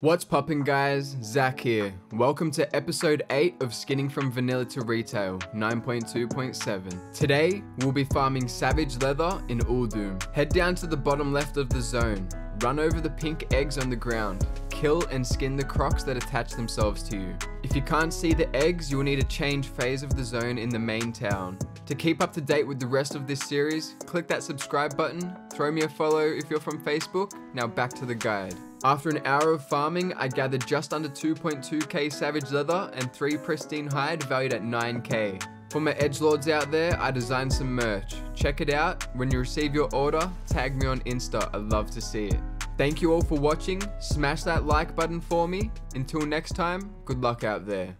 What's poppin' guys? Zach here. Welcome to episode 8 of Skinning from Vanilla to Retail 9.2.7. Today, we'll be farming Savage Leather in Uldum. Head down to the bottom left of the zone, run over the pink eggs on the ground, kill and skin the crocs that attach themselves to you. If you can't see the eggs, you will need to change phase of the zone in the main town. To keep up to date with the rest of this series, click that subscribe button, throw me a follow if you're from Facebook. Now back to the guide. After an hour of farming, I gathered just under 2.2k savage leather and 3 pristine hide valued at 9k. For my edge lords out there, I designed some merch. Check it out. When you receive your order, tag me on Insta. I'd love to see it. Thank you all for watching. Smash that like button for me. Until next time, good luck out there.